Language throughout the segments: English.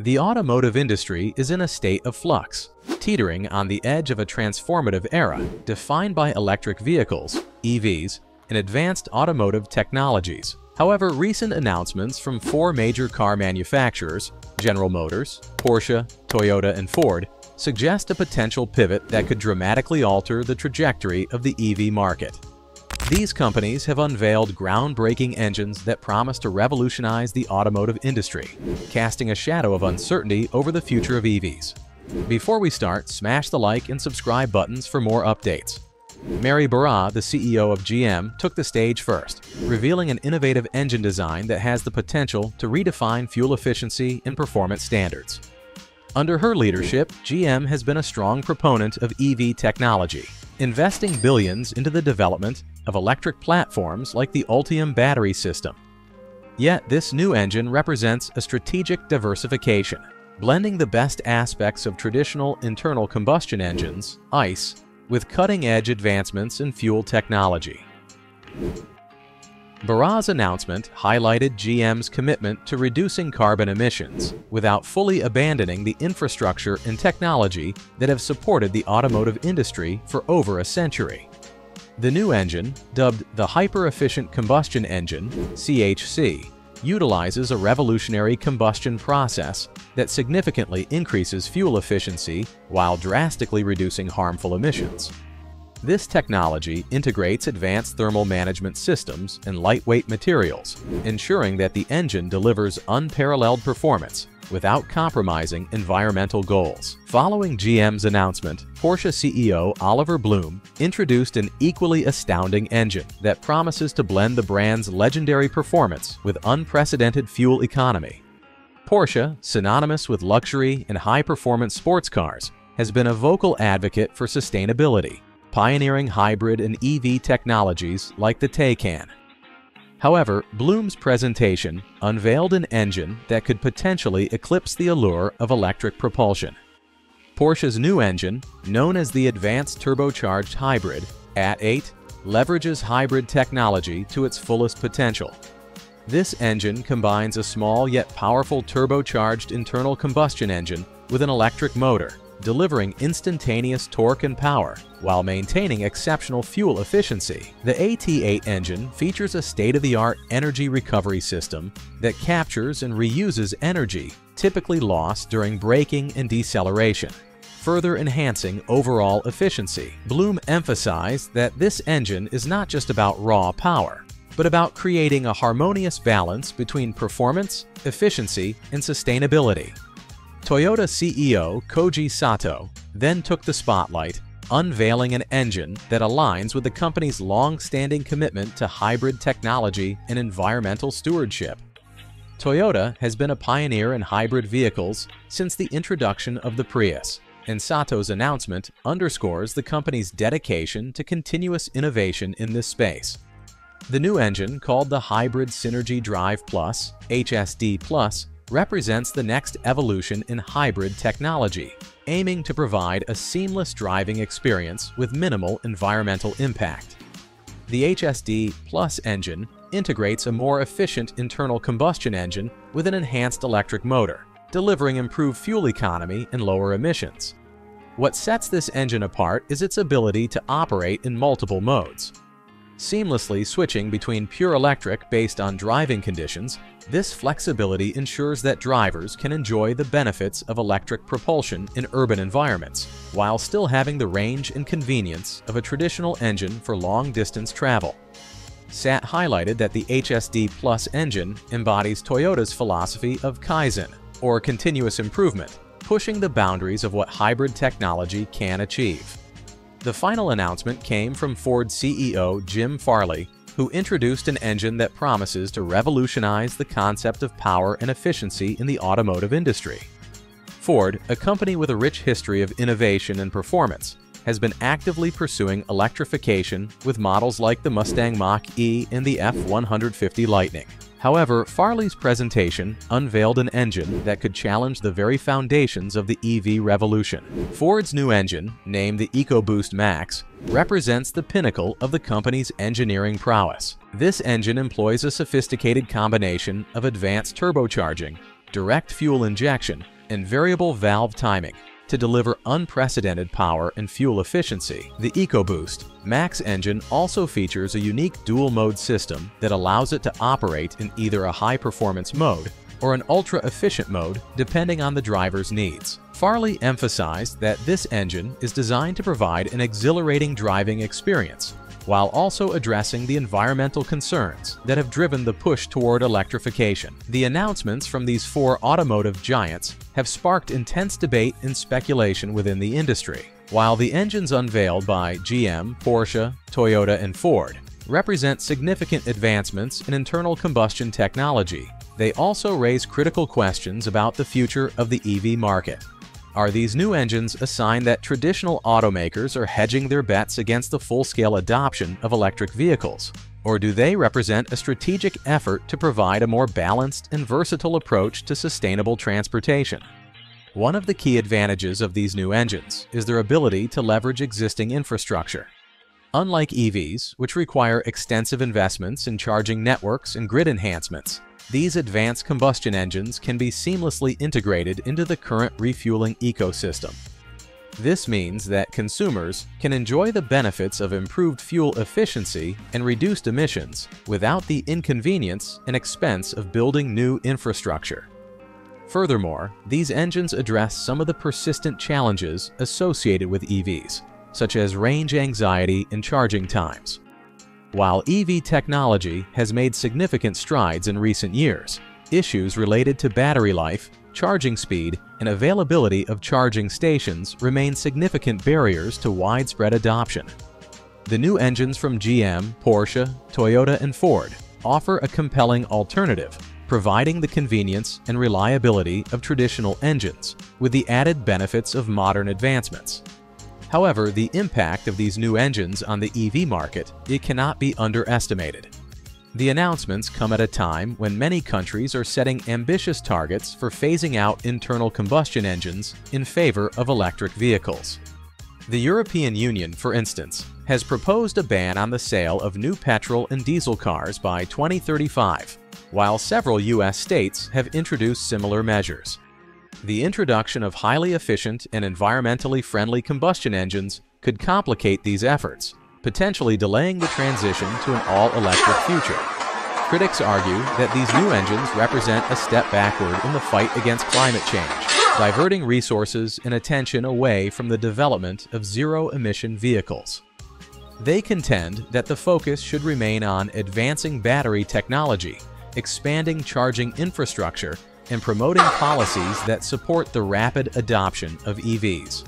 The automotive industry is in a state of flux, teetering on the edge of a transformative era defined by electric vehicles, EVs, and advanced automotive technologies. However, recent announcements from four major car manufacturers, General Motors, Porsche, Toyota, and Ford, suggest a potential pivot that could dramatically alter the trajectory of the EV market. These companies have unveiled groundbreaking engines that promise to revolutionize the automotive industry, casting a shadow of uncertainty over the future of EVs. Before we start, smash the like and subscribe buttons for more updates. Mary Barra, the CEO of GM, took the stage first, revealing an innovative engine design that has the potential to redefine fuel efficiency and performance standards. Under her leadership, GM has been a strong proponent of EV technology, investing billions into the development of electric platforms like the Ultium battery system. Yet this new engine represents a strategic diversification, blending the best aspects of traditional internal combustion engines, ICE, with cutting-edge advancements in fuel technology. Barra's announcement highlighted GM's commitment to reducing carbon emissions without fully abandoning the infrastructure and technology that have supported the automotive industry for over a century. The new engine, dubbed the Hyper-Efficient Combustion Engine CHC, utilizes a revolutionary combustion process that significantly increases fuel efficiency while drastically reducing harmful emissions. This technology integrates advanced thermal management systems and lightweight materials, ensuring that the engine delivers unparalleled performance without compromising environmental goals. Following GM's announcement, Porsche CEO Oliver Blume introduced an equally astounding engine that promises to blend the brand's legendary performance with unprecedented fuel economy. Porsche, synonymous with luxury and high-performance sports cars, has been a vocal advocate for sustainability, pioneering hybrid and EV technologies like the Taycan. However, Blume's presentation unveiled an engine that could potentially eclipse the allure of electric propulsion. Porsche's new engine, known as the Advanced Turbocharged Hybrid, AT8, leverages hybrid technology to its fullest potential. This engine combines a small yet powerful turbocharged internal combustion engine with an electric motor, delivering instantaneous torque and power while maintaining exceptional fuel efficiency. The AT8 engine features a state-of-the-art energy recovery system that captures and reuses energy typically lost during braking and deceleration further enhancing overall efficiency. Blume emphasized that this engine is not just about raw power, but about creating a harmonious balance between performance, efficiency, and sustainability. Toyota CEO Koji Sato then took the spotlight, unveiling an engine that aligns with the company's long-standing commitment to hybrid technology and environmental stewardship. Toyota has been a pioneer in hybrid vehicles since the introduction of the Prius, and Sato's announcement underscores the company's dedication to continuous innovation in this space. The new engine, called the Hybrid Synergy Drive Plus HSD Plus, represents the next evolution in hybrid technology, aiming to provide a seamless driving experience with minimal environmental impact. The HSD Plus engine integrates a more efficient internal combustion engine with an enhanced electric motor, delivering improved fuel economy and lower emissions. What sets this engine apart is its ability to operate in multiple modes, Seamlessly switching between pure electric based on driving conditions, this flexibility ensures that drivers can enjoy the benefits of electric propulsion in urban environments, while still having the range and convenience of a traditional engine for long-distance travel. SAT highlighted that the HSD Plus engine embodies Toyota's philosophy of Kaizen, or continuous improvement, pushing the boundaries of what hybrid technology can achieve. The final announcement came from Ford CEO Jim Farley, who introduced an engine that promises to revolutionize the concept of power and efficiency in the automotive industry. Ford, a company with a rich history of innovation and performance, has been actively pursuing electrification with models like the Mustang Mach-E and the F-150 Lightning. However, Farley's presentation unveiled an engine that could challenge the very foundations of the EV revolution. Ford's new engine, named the EcoBoost Max, represents the pinnacle of the company's engineering prowess. This engine employs a sophisticated combination of advanced turbocharging, direct fuel injection, and variable valve timing to deliver unprecedented power and fuel efficiency. The EcoBoost Max engine also features a unique dual-mode system that allows it to operate in either a high-performance mode or an ultra-efficient mode depending on the driver's needs. Farley emphasized that this engine is designed to provide an exhilarating driving experience while also addressing the environmental concerns that have driven the push toward electrification. The announcements from these four automotive giants have sparked intense debate and speculation within the industry. While the engines unveiled by GM, Porsche, Toyota, and Ford represent significant advancements in internal combustion technology, they also raise critical questions about the future of the EV market. Are these new engines a sign that traditional automakers are hedging their bets against the full-scale adoption of electric vehicles? Or do they represent a strategic effort to provide a more balanced and versatile approach to sustainable transportation? One of the key advantages of these new engines is their ability to leverage existing infrastructure. Unlike EVs, which require extensive investments in charging networks and grid enhancements, these advanced combustion engines can be seamlessly integrated into the current refueling ecosystem. This means that consumers can enjoy the benefits of improved fuel efficiency and reduced emissions without the inconvenience and expense of building new infrastructure. Furthermore, these engines address some of the persistent challenges associated with EVs, such as range anxiety and charging times. While EV technology has made significant strides in recent years, issues related to battery life, charging speed, and availability of charging stations remain significant barriers to widespread adoption. The new engines from GM, Porsche, Toyota, and Ford offer a compelling alternative, providing the convenience and reliability of traditional engines with the added benefits of modern advancements. However, the impact of these new engines on the EV market it cannot be underestimated. The announcements come at a time when many countries are setting ambitious targets for phasing out internal combustion engines in favor of electric vehicles. The European Union, for instance, has proposed a ban on the sale of new petrol and diesel cars by 2035, while several U.S. states have introduced similar measures. The introduction of highly efficient and environmentally friendly combustion engines could complicate these efforts, potentially delaying the transition to an all-electric future. Critics argue that these new engines represent a step backward in the fight against climate change, diverting resources and attention away from the development of zero-emission vehicles. They contend that the focus should remain on advancing battery technology, expanding charging infrastructure, and promoting policies that support the rapid adoption of EVs.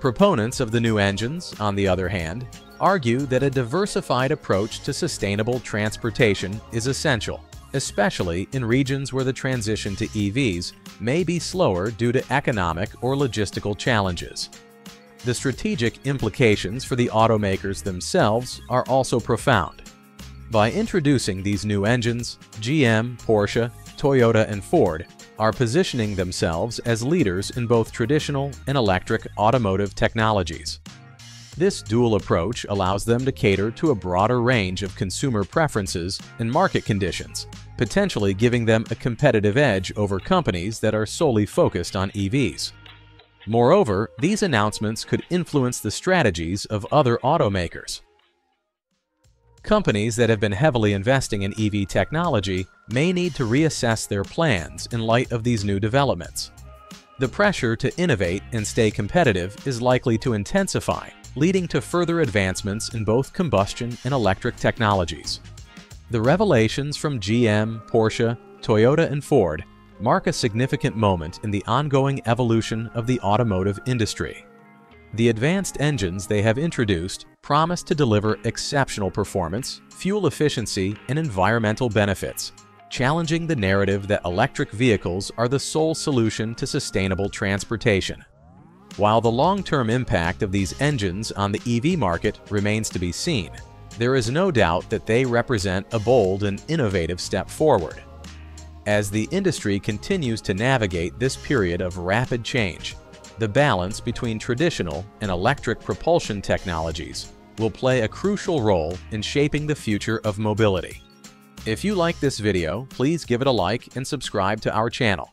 Proponents of the new engines, on the other hand, argue that a diversified approach to sustainable transportation is essential, especially in regions where the transition to EVs may be slower due to economic or logistical challenges. The strategic implications for the automakers themselves are also profound. By introducing these new engines, GM, Porsche, Toyota, and Ford are positioning themselves as leaders in both traditional and electric automotive technologies. This dual approach allows them to cater to a broader range of consumer preferences and market conditions, potentially giving them a competitive edge over companies that are solely focused on EVs. Moreover, these announcements could influence the strategies of other automakers. Companies that have been heavily investing in EV technology may need to reassess their plans in light of these new developments. The pressure to innovate and stay competitive is likely to intensify, leading to further advancements in both combustion and electric technologies. The revelations from GM, Porsche, Toyota, and Ford mark a significant moment in the ongoing evolution of the automotive industry. The advanced engines they have introduced promise to deliver exceptional performance, fuel efficiency, and environmental benefits, challenging the narrative that electric vehicles are the sole solution to sustainable transportation. While the long-term impact of these engines on the EV market remains to be seen, there is no doubt that they represent a bold and innovative step forward. As the industry continues to navigate this period of rapid change, the balance between traditional and electric propulsion technologies will play a crucial role in shaping the future of mobility. If you like this video, please give it a like and subscribe to our channel.